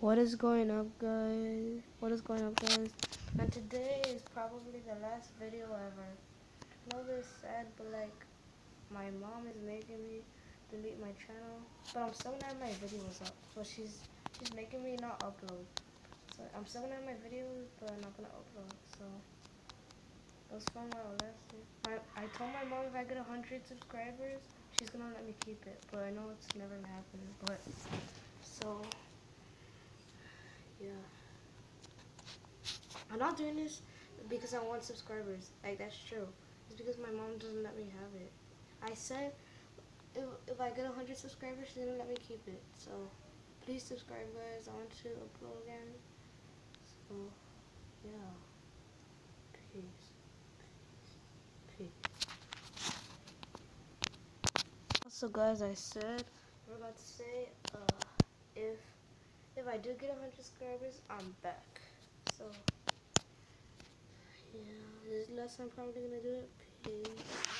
What is going up, guys? What is going up, guys? And today is probably the last video ever. I know this is sad, but like, my mom is making me delete my channel, but I'm still gonna have my videos up. So she's she's making me not upload. So I'm still gonna have my videos, but I'm not gonna upload. So it was fun while it lasted. I I told my mom if I get hundred subscribers, she's gonna let me keep it. But I know it's never gonna happen. But so. Yeah. I'm not doing this because I want subscribers. Like, that's true. It's because my mom doesn't let me have it. I said if, if I get 100 subscribers, she's going to let me keep it. So, please subscribe, guys. I want to upload again. So, yeah. Peace. Peace. Peace. Also, guys, I said, I'm about to say, uh, if if I do get 100 subscribers, I'm back. So, time I'm probably going to do it. Peace.